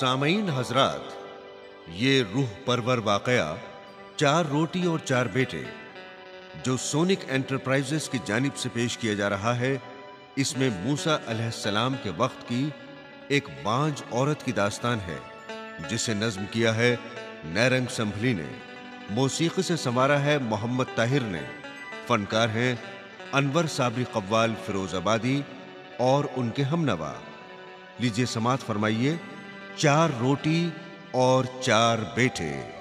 सामईन हजरात, ये रूह परवर वाकया चार रोटी और चार बेटे, जो सोनिक एंटरप्राइजेस की जानिब से पेश किया जा रहा है, इसमें मूसा अलैहिस्सलाम के वक्त की एक बांझ औरत की दास्तान है, जिसे नज्म किया है नैरंग संभली ने। मौसीकी से संवारा है मोहम्मद ताहिर ने। फनकार हैं अनवर साबरी कव्वाल फिरोजाबादी और उनके हमनवा। लीजिए समात फरमाइए चार रोटी और चार बेटे।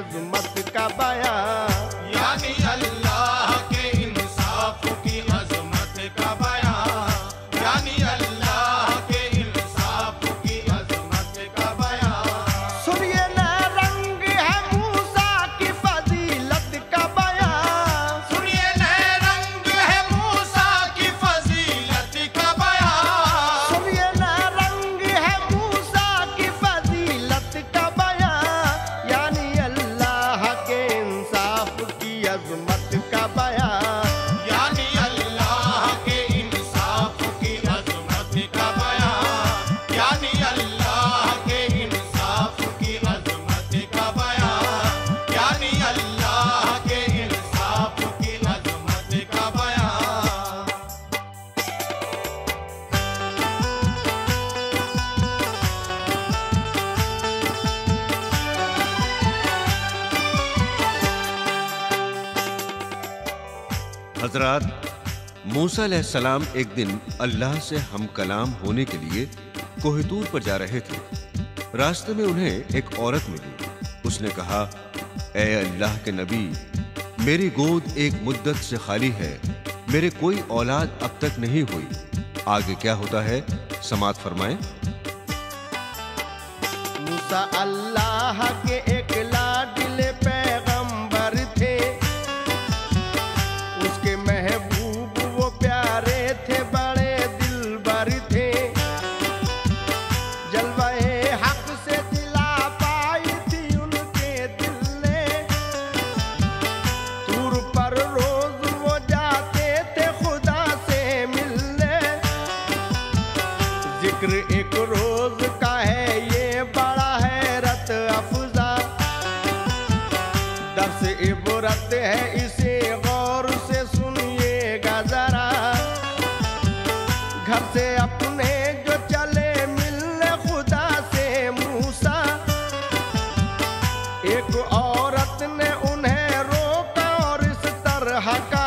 अजमत का बयान। मूसा अलैहिस्सलाम एक दिन अल्लाह से हम कलाम होने के लिए कोहितूर पर जा रहे थे। रास्ते में उन्हें एक औरत मिली। उसने कहा, ए अल्लाह के नबी, मेरी गोद एक मुद्दत से खाली है। मेरे कोई औलाद अब तक नहीं हुई। आगे क्या होता है? समात फरमाएँ। मूसा Oaxaca.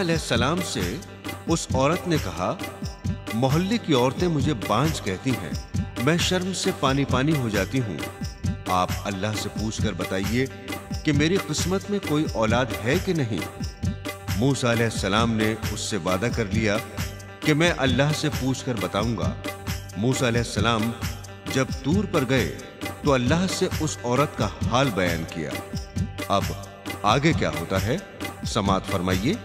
सलाम से उस औरत ने कहा, मोहल्ले की औरतें मुझे बांझ कहती हैं। मैं शर्म से पानी पानी हो जाती हूँ। आप अल्लाह से पूछ कर बताइए कि मेरी किस्मत में कोई औलाद है कि नहीं? मूसा सलाम ने उससे वादा कर लिया कि मैं अल्लाह से पूछ कर बताऊँगा। मूसा सलाम जब दूर पर गए तो अल्लाह से उस औरत का हाल बयान किया। अब आगे क्या होता है? समात फरमाइए।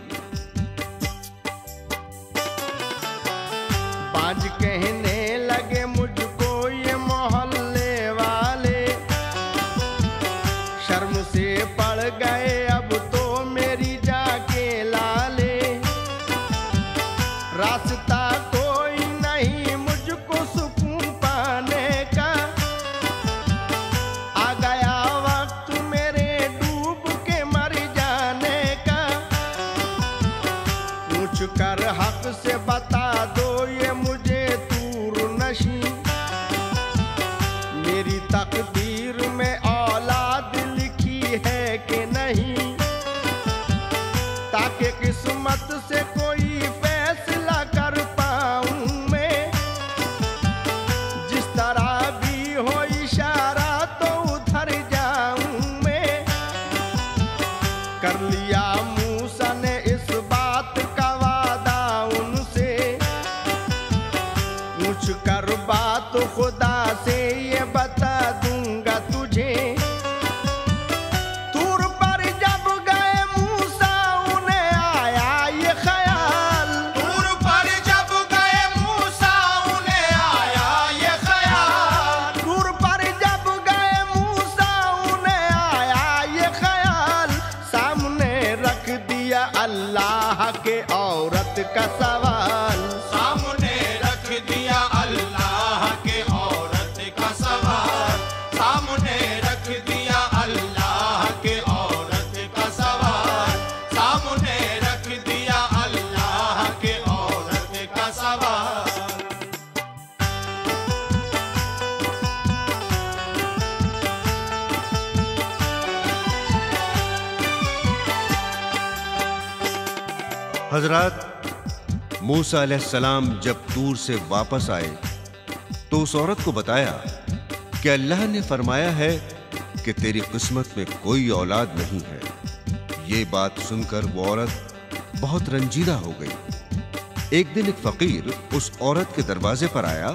हज़रत मूसा सलाम जब दूर से वापस आए तो उस औरत को बताया कि अल्लाह ने फरमाया है कि तेरी किस्मत में कोई औलाद नहीं है। ये बात सुनकर वो औरत बहुत रंजीदा हो गई। एक दिन एक फकीर उस औरत के दरवाजे पर आया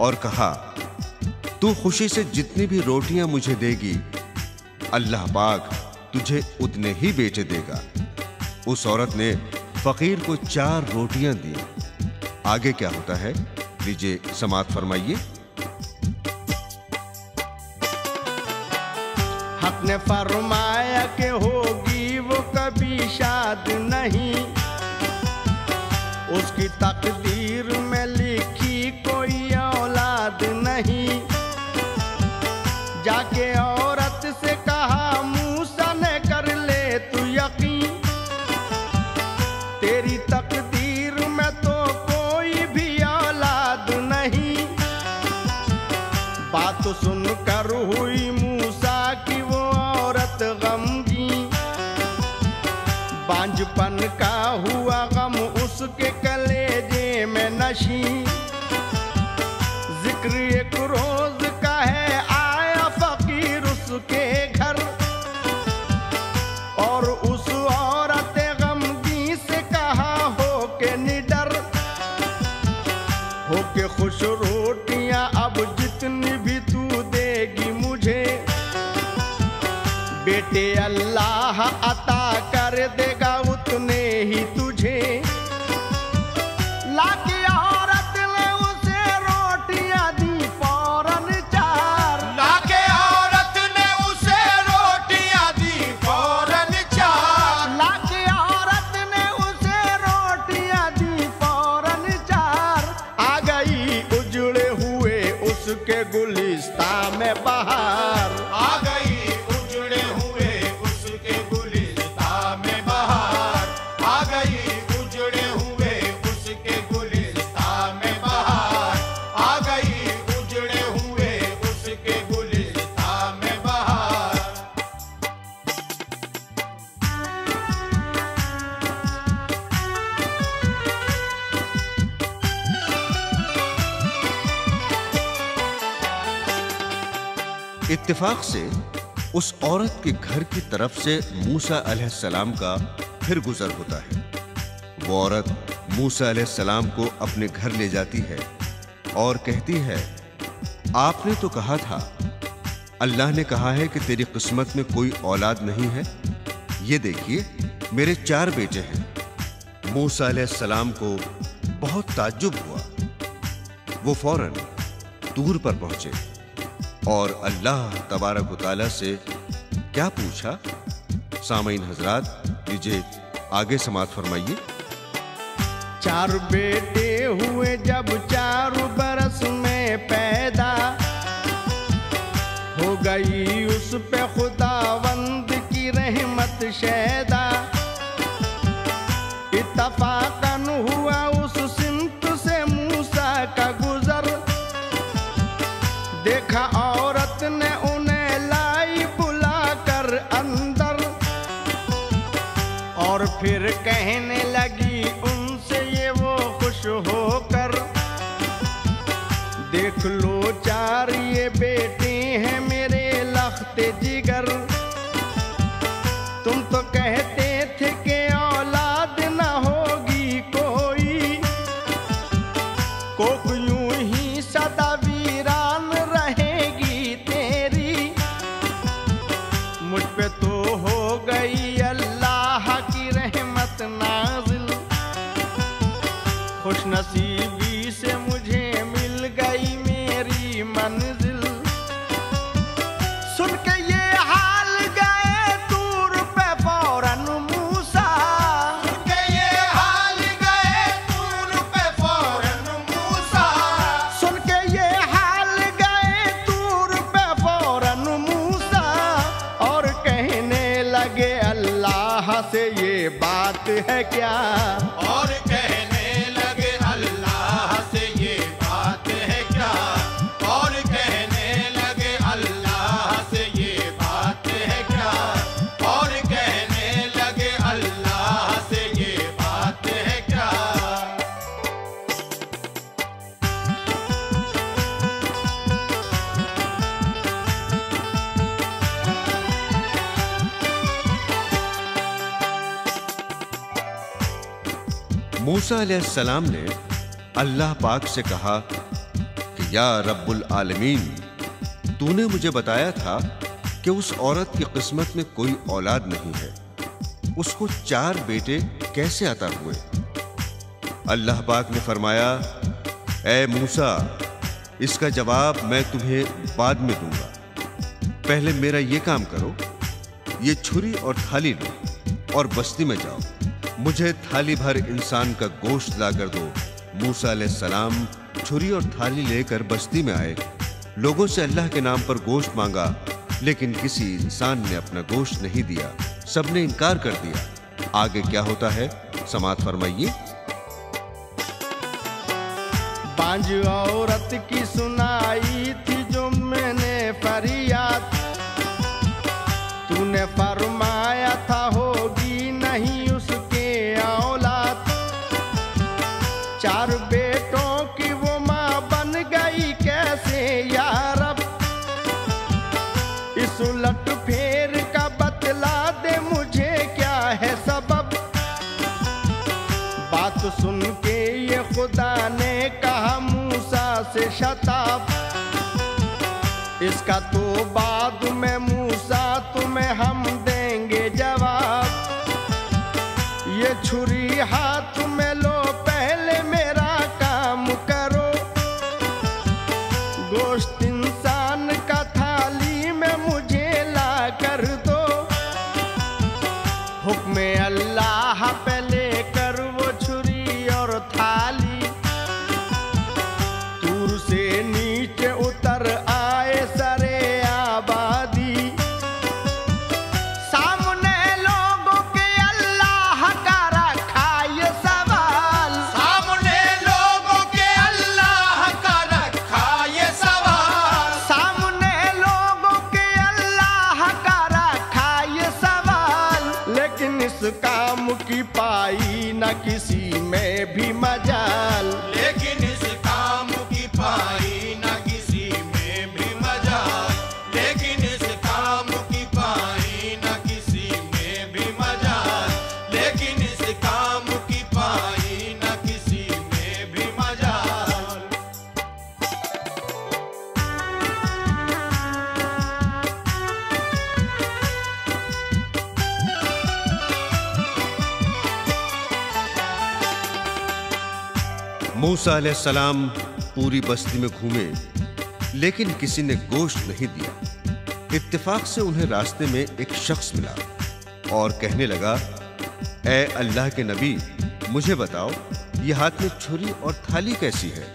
और कहा, तू खुशी से जितनी भी रोटियाँ मुझे देगी, अल्लाह बाग तुझे उतने ही बेचे देगा। उस औरत ने फकीर को चार रोटियाँ दी। आगे क्या होता है? लीजिए समाप्त फरमाइए। अपने फरमाया के होगी वो कभी शाद नहीं। उसकी तकदीर में इत्तेफाक से उस औरत के घर की तरफ़ से मूसा अलैहिस्सलाम का फिर गुजर होता है। वो औरत मूसा अलैहिस्सलाम को अपने घर ले जाती है और कहती है, आपने तो कहा था, अल्लाह ने कहा है कि तेरी किस्मत में कोई औलाद नहीं है। ये देखिए, मेरे चार बेटे हैं। मूसा सलाम को बहुत ताज्जुब हुआ। वो फ़ौरन दूर पर पहुँचे। और अल्लाह तबारक व से क्या पूछा? सामीन हजरात, लीजिए आगे समाज फरमाइए। चार बेटे हुए जब चार close. मूसा सलाम ने अल्लाह पाक से कहा कि, या रब्बुल आलमीन, तूने मुझे बताया था कि उस औरत की किस्मत में कोई औलाद नहीं है। उसको चार बेटे कैसे आता हुए? अल्लाह पाक ने फरमाया, ए मूसा, इसका जवाब मैं तुम्हें बाद में दूँगा। पहले मेरा ये काम करो, ये छुरी और थाली लो और बस्ती में जाओ। मुझे थाली भर इंसान का गोश्त लाकर दो। मूसा सलाम छुरी और थाली लेकर बस्ती में आए। लोगों से अल्लाह के नाम पर गोश्त मांगा, लेकिन किसी इंसान ने अपना गोश्त नहीं दिया। सबने इनकार कर दिया। आगे क्या होता है? समात फरमाइए। औरत की सुनाई थी जो मैंने फरियाद। तूने फरमाया था होगी मूसा मूसा सलाम पूरी बस्ती में घूमे, लेकिन किसी ने गोश्त नहीं दिया। इत्तेफाक से उन्हें रास्ते में एक शख्स मिला और कहने लगा ए अल्लाह के नबी, मुझे बताओ, ये हाथ में छुरी और थाली कैसी है?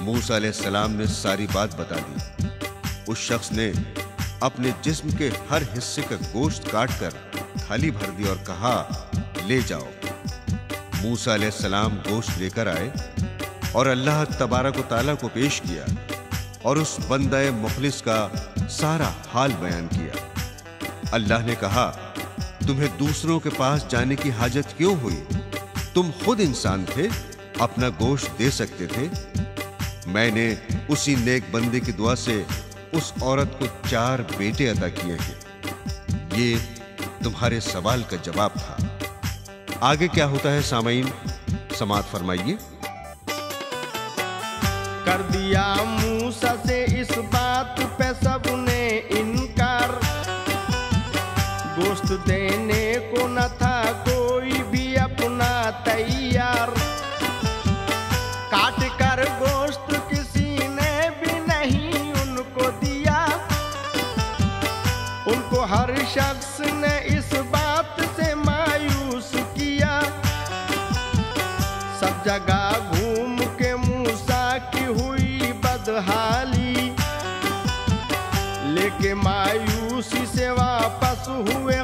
मूसा सलाम ने सारी बात बता दी। उस शख्स ने अपने जिस्म के हर हिस्से का गोश्त काटकर थाली भर दी और कहा, ले जाओ। मूसा सलाम गोश्त लेकर आए और अल्लाह तबारक ताला को पेश किया और उस बंदा मुखलिस का सारा हाल बयान किया। अल्लाह ने कहा, तुम्हें दूसरों के पास जाने की हाजत क्यों हुई? तुम खुद इंसान थे, अपना गोश्त दे सकते थे। मैंने उसी नेक बंदे की दुआ से उस औरत को चार बेटे अदा किए हैं। ये तुम्हारे सवाल का जवाब था। आगे क्या होता है सामईन? समात फरमाइए। कर दिया मूसा से इस बात पे सबने इनकार। गोश्त देने को न था मायूसी से वापस हुए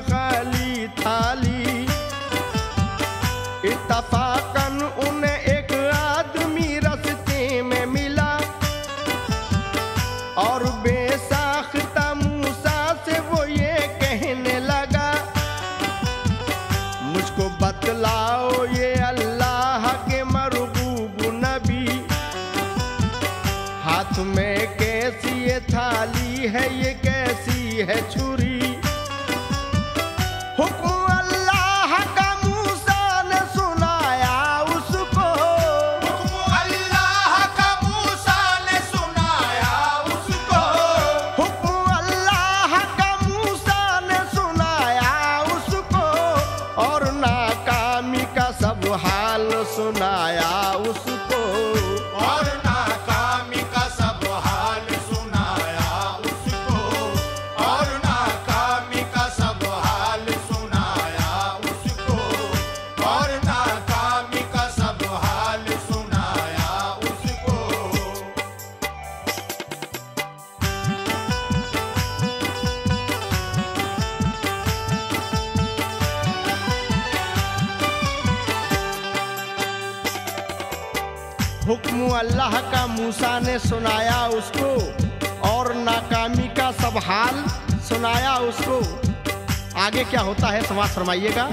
आगे क्या होता है, समाज फरमाइएगा।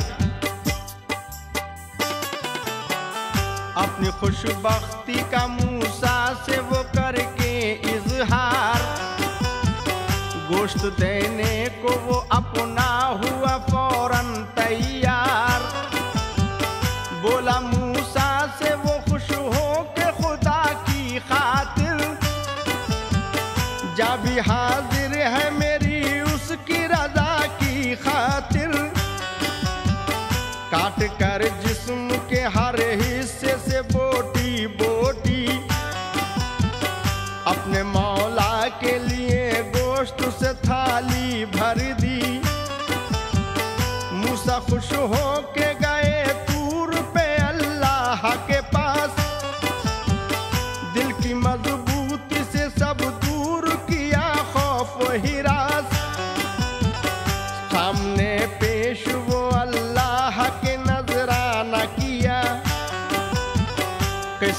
अपनी खुशबख्ती का मूसा से वो करके इजहार। गोश्त देने को वो अपना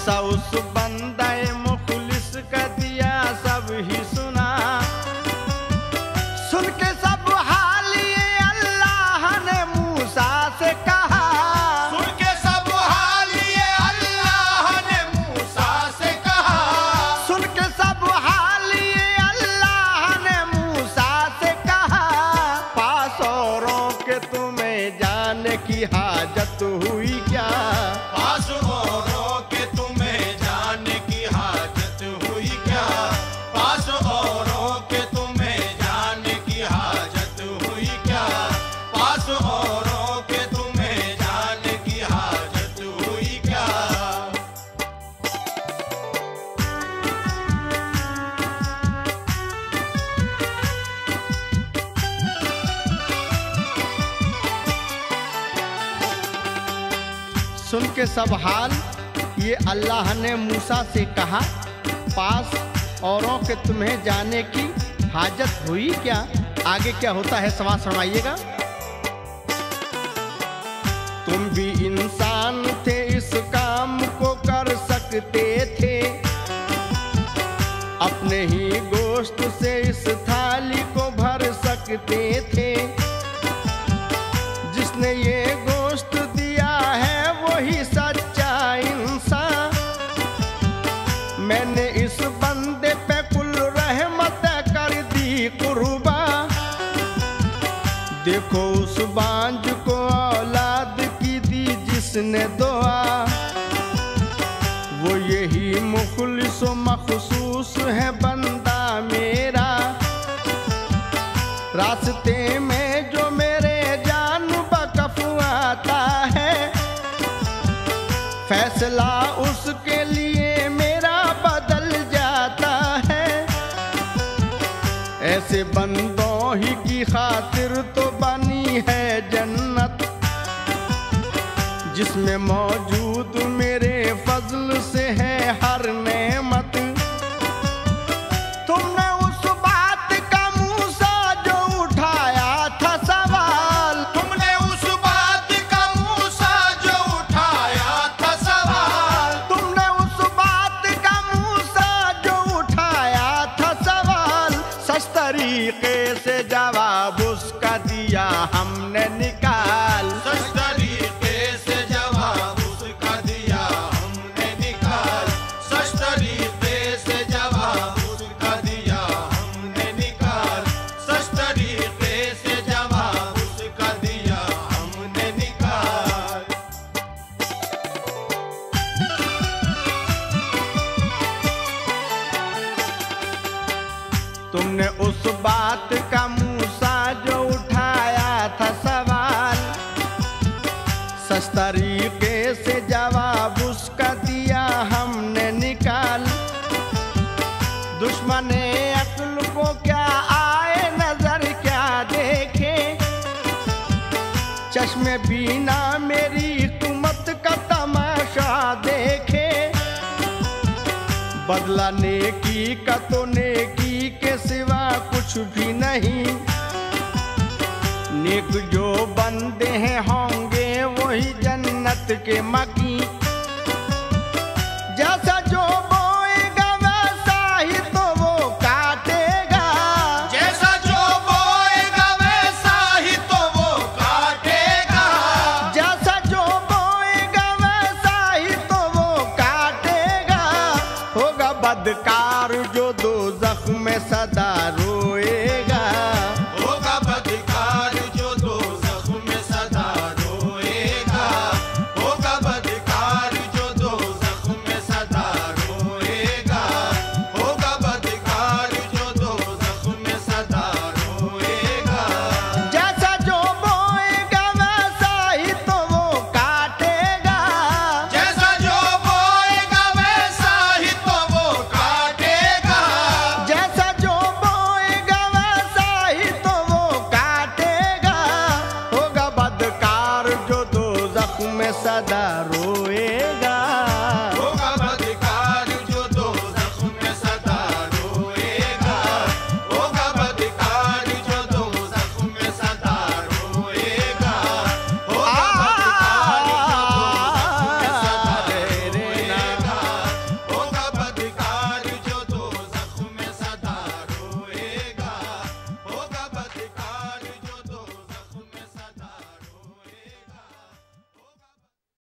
किस्सा उस बंदा सब हाल, ये अल्लाह ने मूसा से कहा, पास औरों के तुम्हें जाने की हाजत हुई क्या? आगे क्या होता है? सवाल सुनाइएगा। तुम भी इंसान थे, इस काम को कर सकते थे। अपने ही गोश्त से इस थाली को भर सकते थे। जिसने ये जिसने दुआ वो यही मुखलिस मखसूस है बंदा मेरा। रास्ते में जो मेरे जान बकफ आता है, फैसला उसके लिए मेरा बदल जाता है। ऐसे बंदों ही की खातिर तो बनी है में मौजूद बदला नेकी का तो नेकी के सिवा कुछ भी नहीं। नेक जो बंदे हैं होंगे, वही जन्नत के मकी।